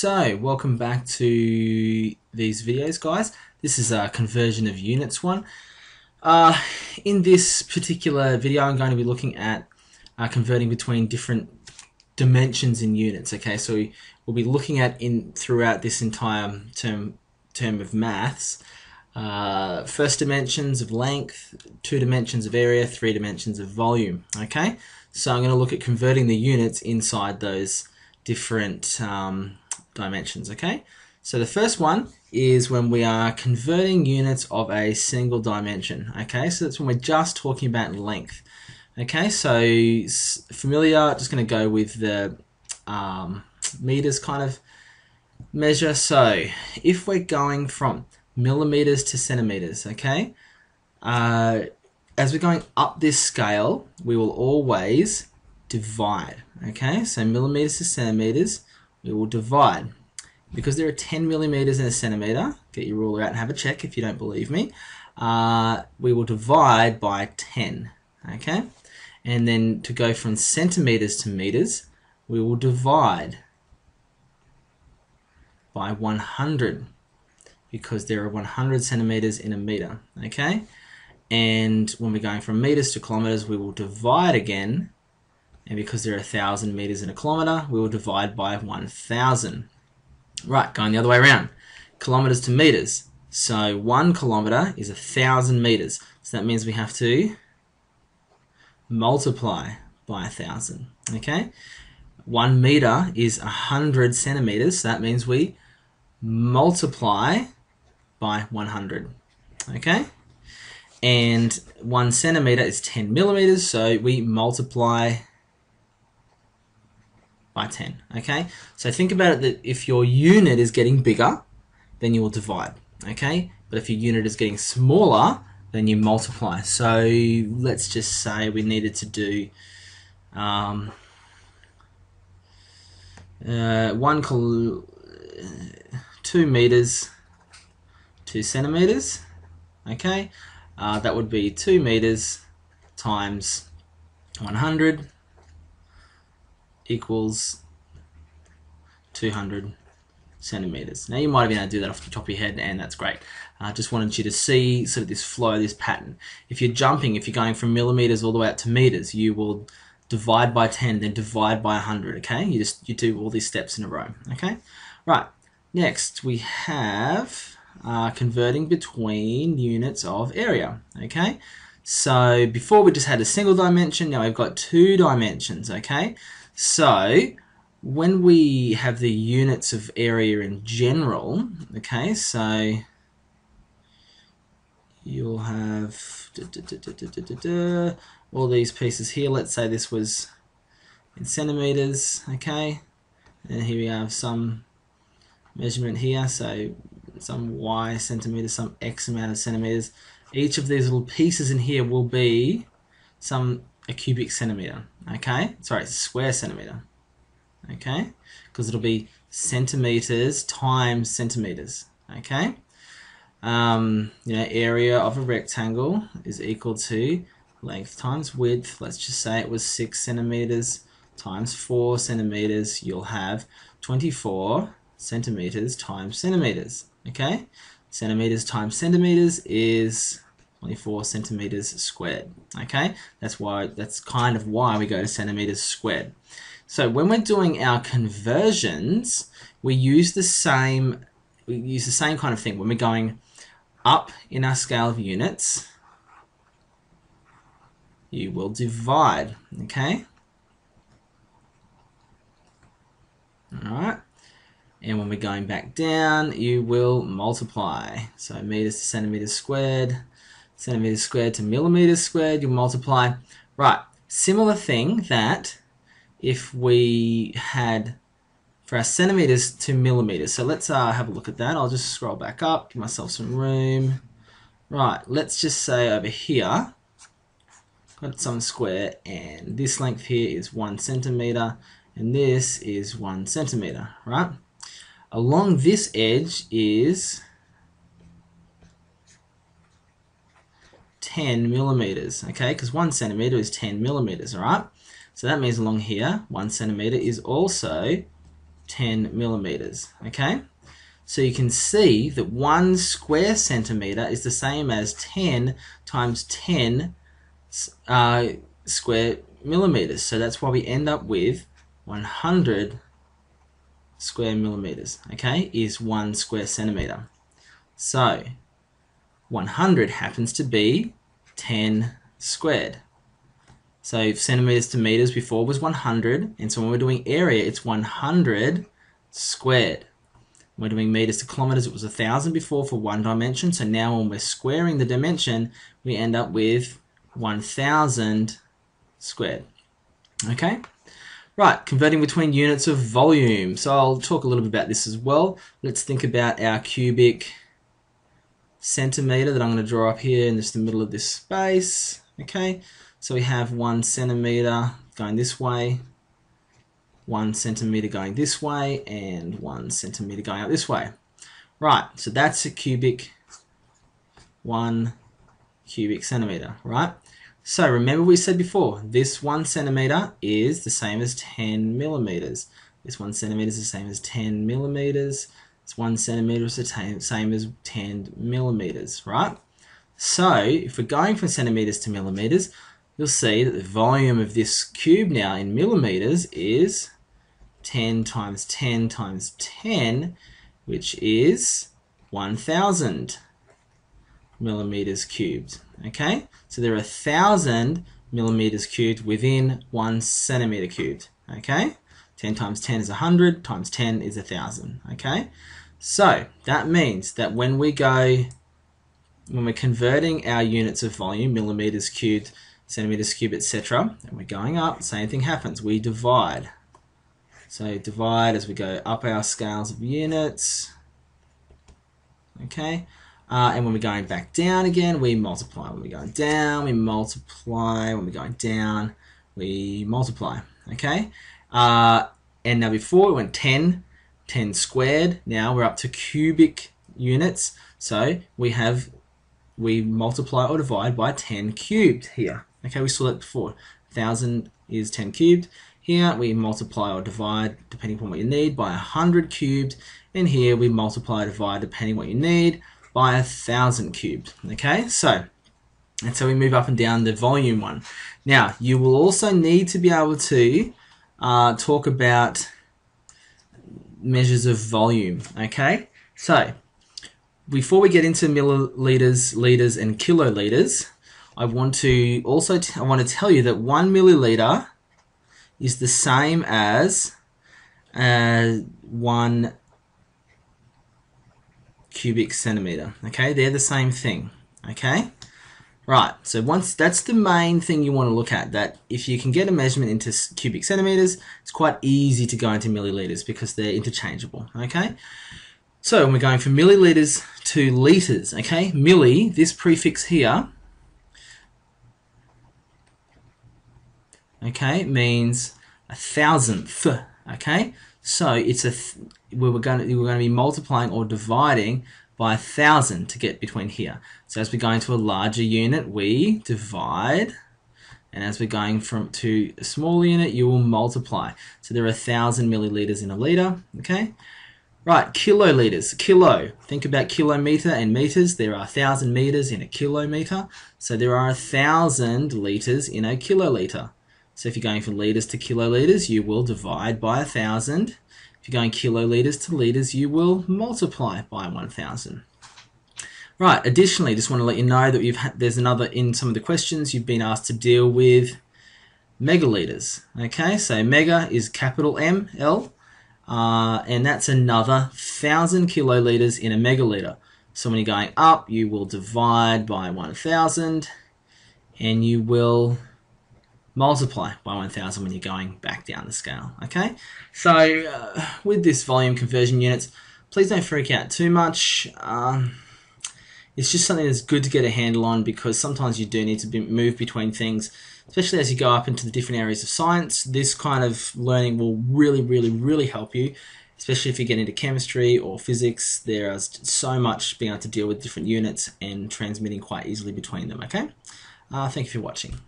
So, welcome back to these videos, guys. This is a conversion of units one. Uh, in this particular video, I'm going to be looking at uh, converting between different dimensions in units. Okay, so we'll be looking at in throughout this entire term term of maths. Uh, first dimensions of length, two dimensions of area, three dimensions of volume. Okay, so I'm going to look at converting the units inside those different um, dimensions, okay? So the first one is when we are converting units of a single dimension, okay? So that's when we're just talking about length. Okay, so familiar, just going to go with the um, meters kind of measure. So if we're going from millimeters to centimeters, okay, uh, as we're going up this scale, we will always divide, okay? So millimeters to centimeters, we will divide. Because there are 10 millimeters in a centimeter, get your ruler out and have a check if you don't believe me, uh, we will divide by 10, okay? And then to go from centimeters to meters, we will divide by 100 because there are 100 centimeters in a meter, okay? And when we're going from meters to kilometers, we will divide again. And because there are 1,000 meters in a kilometer, we will divide by 1,000. Right, going the other way around. Kilometers to meters. So one kilometer is a thousand meters. So that means we have to multiply by a thousand. Okay? One meter is a hundred centimeters. So that means we multiply by 100. Okay? And one centimeter is 10 millimeters. So we multiply by 10. Okay, so think about it that if your unit is getting bigger, then you will divide. Okay, but if your unit is getting smaller, then you multiply. So let's just say we needed to do um, uh, one two meters, two centimeters. Okay, uh, that would be two meters times 100 equals 200 centimeters. Now you might have been able to do that off the top of your head and that's great. I uh, just wanted you to see sort of this flow, this pattern. If you're jumping, if you're going from millimeters all the way up to meters, you will divide by 10, then divide by 100, okay? You just you do all these steps in a row, okay? Right, next we have uh, converting between units of area, okay? So before we just had a single dimension, now we've got two dimensions, okay? So when we have the units of area in general, okay, so you'll have da, da, da, all these pieces here. Let's say this was in centimeters, okay, and here we have some measurement here, so some y centimeters, some x amount of centimeters. Each of these little pieces in here will be some a cubic centimeter, okay? Sorry, square centimeter, okay? Because it'll be centimeters times centimeters, okay? Um, you know, area of a rectangle is equal to length times width. Let's just say it was 6 centimeters times 4 centimeters. You'll have 24 centimeters times centimeters, okay? Centimeters times centimeters is 24 centimeters squared. Okay, that's why that's kind of why we go to centimeters squared. So when we're doing our conversions, we use the same we use the same kind of thing when we're going up in our scale of units. You will divide. Okay. All right. And when we're going back down, you will multiply. So meters to centimeters squared centimeters squared to millimeters squared, you multiply. Right, similar thing that if we had for our centimeters to millimeters. So let's uh, have a look at that. I'll just scroll back up, give myself some room. Right, let's just say over here, got some square, and this length here is one centimeter, and this is one centimeter, right? Along this edge is 10 millimeters, okay? Because one centimeter is 10 millimeters, all right? So that means along here, one centimeter is also 10 millimeters, okay? So you can see that one square centimeter is the same as 10 times 10 uh, square millimeters. So that's why we end up with 100 square millimeters, okay, is one square centimeter. So 100 happens to be 10 squared. So centimeters to meters before was 100, and so when we're doing area, it's 100 squared. When we're doing meters to kilometers, it was 1,000 before for one dimension, so now when we're squaring the dimension, we end up with 1,000 squared. Okay? Right, converting between units of volume. So I'll talk a little bit about this as well. Let's think about our cubic centimeter that I'm going to draw up here in just the middle of this space. Okay, so we have one centimeter going this way, one centimeter going this way, and one centimeter going out this way. Right, so that's a cubic, one cubic centimeter, right? So remember we said before, this one centimeter is the same as 10 millimeters. This one centimeter is the same as 10 millimeters. It's one centimeter is the same as 10 millimeters, right? So if we're going from centimeters to millimeters, you'll see that the volume of this cube now in millimeters is 10 times 10 times 10, which is 1,000 millimeters cubed. Okay, so there are 1,000 millimeters cubed within one centimeter cubed. Okay, 10 times 10 is 100, times 10 is 1,000. Okay, so that means that when we go, when we're converting our units of volume, millimeters cubed, centimeters cubed, etc., and we're going up, same thing happens. We divide. So divide as we go up our scales of units. Okay. Uh, and when we're going back down again, we multiply. When we're going down, we multiply. When we're going down, we multiply. Okay. Uh, and now before we went 10 10 squared. Now we're up to cubic units. So we have, we multiply or divide by 10 cubed here. Okay, we saw that before. 1,000 is 10 cubed. Here we multiply or divide, depending upon what you need, by 100 cubed. And here we multiply or divide, depending what you need, by 1,000 cubed. Okay, so and so we move up and down the volume one. Now, you will also need to be able to uh, talk about measures of volume. Okay, so before we get into milliliters, liters, and kiloliters, I want to also I want to tell you that one milliliter is the same as uh, one cubic centimeter. Okay, they're the same thing. Okay. Right, so once that's the main thing you want to look at, that if you can get a measurement into cubic centimeters, it's quite easy to go into milliliters because they're interchangeable, okay? So we're going from milliliters to liters, okay? Milli, this prefix here, okay, means a thousandth, okay? So it's a, we were going to, we're going to be multiplying or dividing by a thousand to get between here. So as we go into a larger unit, we divide, and as we're going from to a smaller unit, you will multiply. So there are a thousand milliliters in a liter, okay? Right, kiloliters, kilo. Think about kilometer and meters. There are a thousand meters in a kilometer. So there are a thousand liters in a kiloliter. So if you're going from liters to kiloliters, you will divide by a thousand if you're going kiloliters to liters, you will multiply by 1,000. Right, additionally, just want to let you know that you've had, there's another, in some of the questions, you've been asked to deal with megaliters. Okay, so mega is capital M, L, uh, and that's another 1,000 kiloliters in a megaliter. So when you're going up, you will divide by 1,000, and you will multiply by 1000 when you're going back down the scale, okay? So uh, with this volume conversion units, please don't freak out too much. Um, it's just something that's good to get a handle on because sometimes you do need to be, move between things, especially as you go up into the different areas of science. This kind of learning will really, really, really help you, especially if you get into chemistry or physics. There is so much being able to deal with different units and transmitting quite easily between them, okay? Uh, thank you for watching.